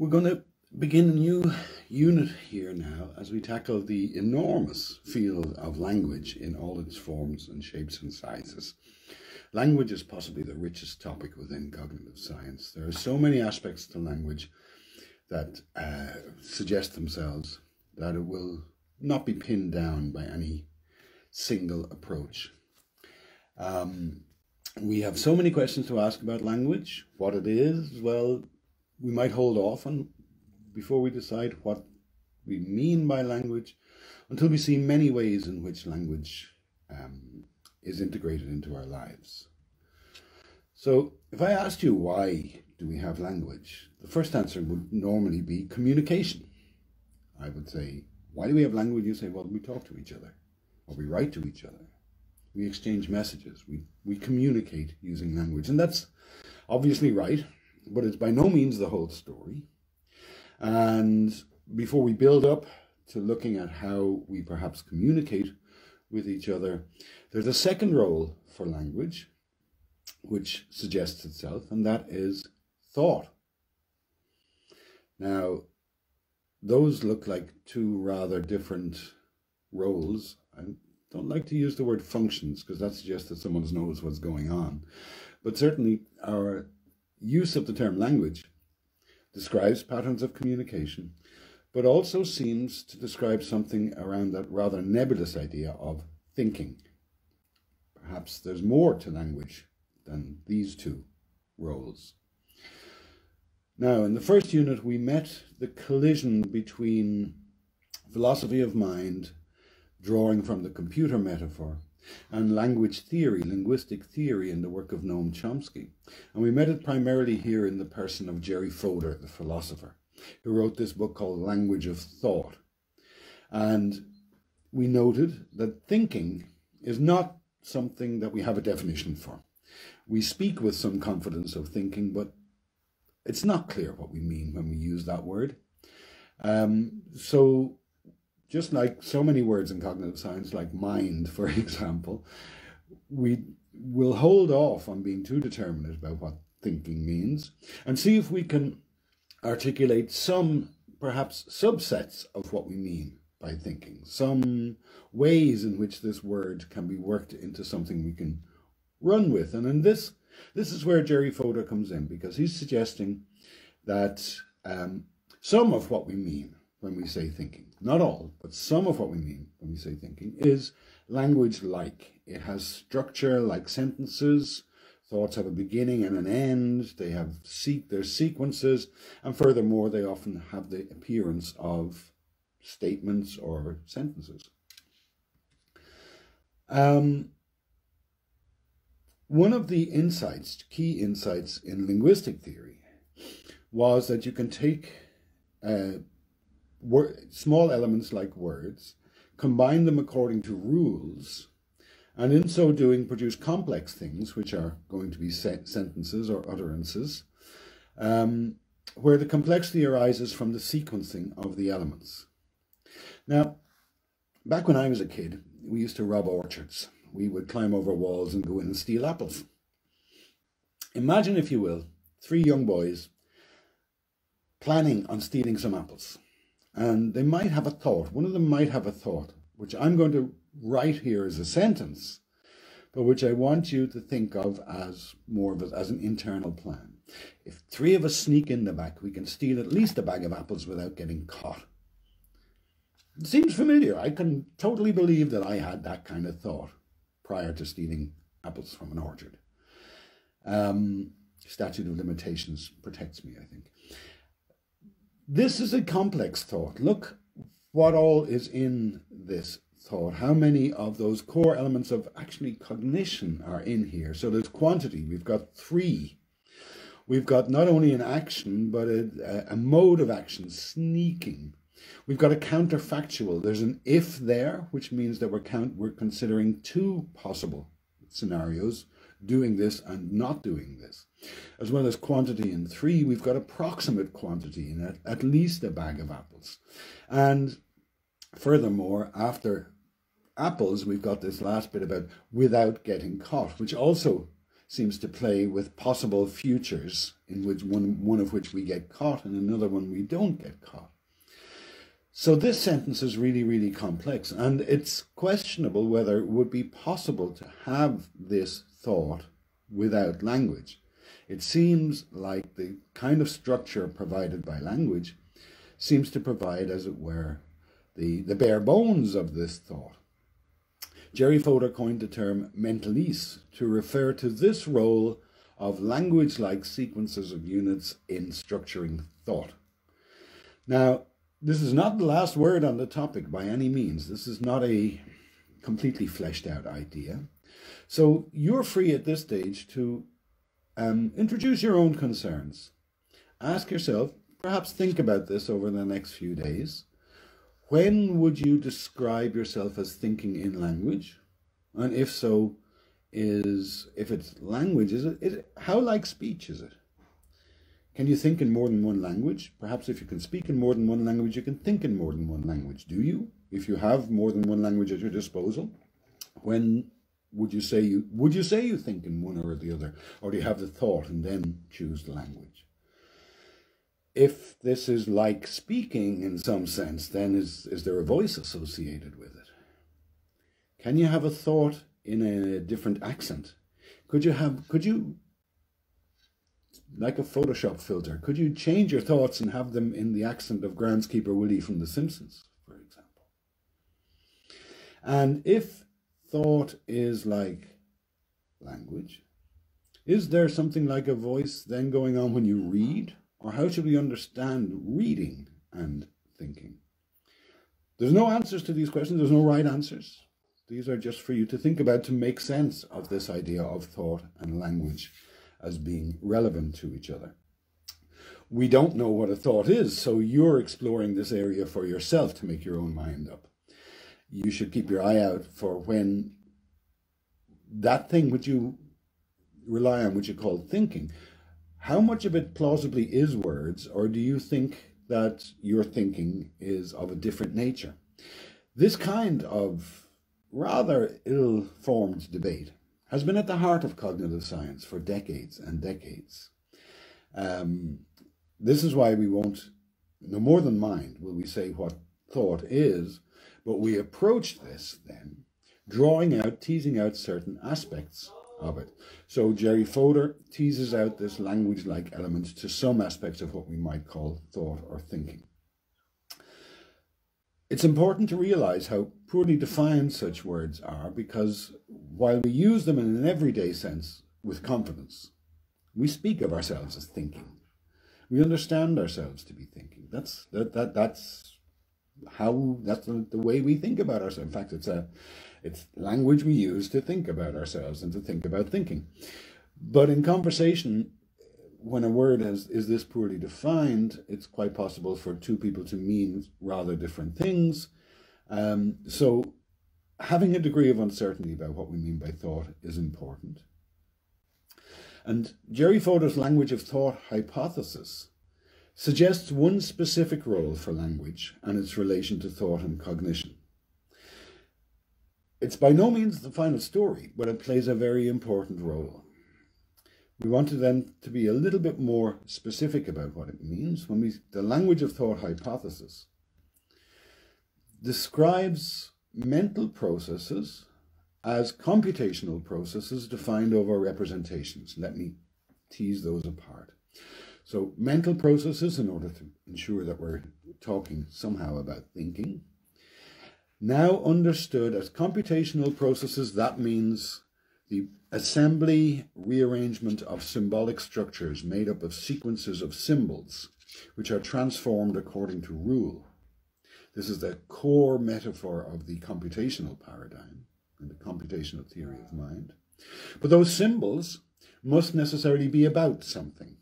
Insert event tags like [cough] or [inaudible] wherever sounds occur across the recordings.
We're going to begin a new unit here now as we tackle the enormous field of language in all its forms and shapes and sizes. Language is possibly the richest topic within cognitive science. There are so many aspects to language that uh, suggest themselves that it will not be pinned down by any single approach. Um, we have so many questions to ask about language, what it is. Well, we might hold off on before we decide what we mean by language until we see many ways in which language um, is integrated into our lives. So, if I asked you why do we have language, the first answer would normally be communication. I would say, why do we have language? You say, well, we talk to each other, or we write to each other, we exchange messages, we, we communicate using language. And that's obviously right, but it's by no means the whole story. And before we build up to looking at how we perhaps communicate with each other, there's a second role for language which suggests itself, and that is thought. Now, those look like two rather different roles. I don't like to use the word functions because that suggests that someone knows what's going on. But certainly, our use of the term language describes patterns of communication, but also seems to describe something around that rather nebulous idea of thinking. Perhaps there's more to language than these two roles. Now, in the first unit, we met the collision between philosophy of mind, drawing from the computer metaphor, and language theory, linguistic theory, in the work of Noam Chomsky. And we met it primarily here in the person of Jerry Fodor, the philosopher, who wrote this book called Language of Thought. And we noted that thinking is not something that we have a definition for. We speak with some confidence of thinking, but it's not clear what we mean when we use that word. Um, so just like so many words in cognitive science, like mind, for [laughs] example, we will hold off on being too determinate about what thinking means and see if we can articulate some, perhaps, subsets of what we mean by thinking, some ways in which this word can be worked into something we can run with. And in this, this is where Jerry Fodor comes in because he's suggesting that um, some of what we mean when we say thinking, not all, but some of what we mean when we say thinking, is language like. It has structure like sentences. Thoughts have a beginning and an end. They have se- their sequences, and furthermore, they often have the appearance of statements or sentences. Um, one of the insights, key insights in linguistic theory, was that you can take uh, small elements like words, combine them according to rules, and in so doing produce complex things, which are going to be sentences or utterances, um, where the complexity arises from the sequencing of the elements. Now, back when I was a kid, we used to rob orchards. We would climb over walls and go in and steal apples. Imagine, if you will, three young boys planning on stealing some apples and they might have a thought. One of them might have a thought, which I'm going to write here as a sentence, but which I want you to think of as more of a, as an internal plan. If three of us sneak in the back, we can steal at least a bag of apples without getting caught. It seems familiar. I can totally believe that I had that kind of thought prior to stealing apples from an orchard. Um, statute of limitations protects me, I think. This is a complex thought. Look what all is in this thought. How many of those core elements of actually cognition are in here? So there's quantity. We've got three. We've got not only an action, but a, a mode of action, sneaking. We've got a counterfactual. There's an if there, which means that we're, count, we're considering two possible scenarios doing this and not doing this. As well as quantity in three, we've got approximate quantity in at, at least a bag of apples. And furthermore, after apples, we've got this last bit about without getting caught, which also seems to play with possible futures in which one, one of which we get caught and another one we don't get caught. So this sentence is really, really complex, and it's questionable whether it would be possible to have this thought without language. It seems like the kind of structure provided by language seems to provide, as it were, the, the bare bones of this thought. Jerry Fodor coined the term mentalese to refer to this role of language-like sequences of units in structuring thought. Now, this is not the last word on the topic by any means. This is not a completely fleshed out idea. So you're free at this stage to um, introduce your own concerns. Ask yourself, perhaps think about this over the next few days. When would you describe yourself as thinking in language? And if so, is if it's language, is it, is it how like speech is it? Can you think in more than one language? Perhaps if you can speak in more than one language, you can think in more than one language. Do you? If you have more than one language at your disposal, when would you say you would you say you think in one or the other, or do you have the thought and then choose the language? if this is like speaking in some sense, then is, is there a voice associated with it? Can you have a thought in a different accent? Could you have, could you, like a Photoshop filter, could you change your thoughts and have them in the accent of groundskeeper Willie from The Simpsons, for example? And if thought is like language, is there something like a voice then going on when you read? Or how should we understand reading and thinking? There's no answers to these questions, there's no right answers. These are just for you to think about to make sense of this idea of thought and language as being relevant to each other. We don't know what a thought is, so you're exploring this area for yourself to make your own mind up. You should keep your eye out for when that thing which you rely on, which you call thinking, how much of it plausibly is words, or do you think that your thinking is of a different nature? This kind of rather ill formed debate has been at the heart of cognitive science for decades and decades. Um, this is why we won't, no more than mind, will we say what thought is, but we approach this then, drawing out, teasing out certain aspects of it. So Jerry Fodor teases out this language-like element to some aspects of what we might call thought or thinking. It's important to realize how poorly defined such words are because while we use them in an everyday sense with confidence, we speak of ourselves as thinking. We understand ourselves to be thinking. That's that, that that's how that's the, the way we think about ourselves. In fact, it's a it's language we use to think about ourselves and to think about thinking. But in conversation, when a word has, is this poorly defined, it's quite possible for two people to mean rather different things. Um, so having a degree of uncertainty about what we mean by thought is important. And Jerry Fodor's language of thought hypothesis suggests one specific role for language and its relation to thought and cognition. It's by no means the final story, but it plays a very important role. We wanted then to be a little bit more specific about what it means when we the language of thought hypothesis describes mental processes as computational processes defined over representations. Let me tease those apart. So mental processes, in order to ensure that we're talking somehow about thinking, now understood as computational processes, that means the assembly, rearrangement of symbolic structures made up of sequences of symbols, which are transformed according to rule. This is the core metaphor of the computational paradigm and the computational theory of mind. But those symbols must necessarily be about something.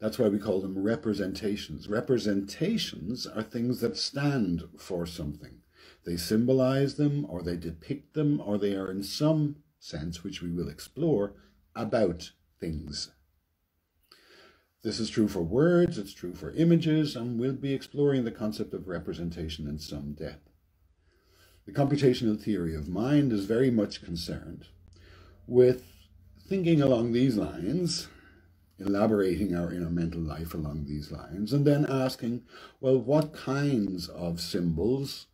That's why we call them representations. Representations are things that stand for something. They symbolize them, or they depict them, or they are in some sense, which we will explore, about things. This is true for words, it's true for images, and we'll be exploring the concept of representation in some depth. The computational theory of mind is very much concerned with thinking along these lines, elaborating our inner mental life along these lines, and then asking, well, what kinds of symbols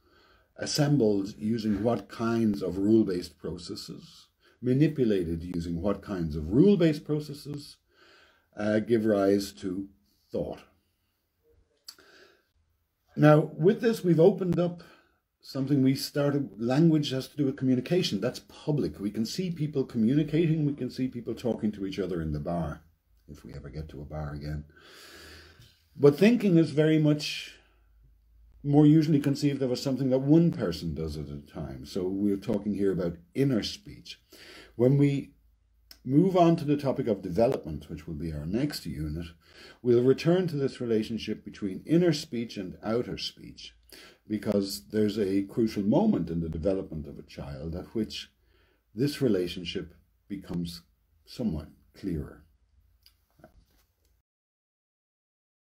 assembled using what kinds of rule-based processes, manipulated using what kinds of rule-based processes, uh, give rise to thought. Now, with this, we've opened up something we started. Language has to do with communication. That's public. We can see people communicating. We can see people talking to each other in the bar, if we ever get to a bar again. But thinking is very much more usually conceived of as something that one person does at a time. So we're talking here about inner speech. When we move on to the topic of development, which will be our next unit, we'll return to this relationship between inner speech and outer speech, because there's a crucial moment in the development of a child at which this relationship becomes somewhat clearer.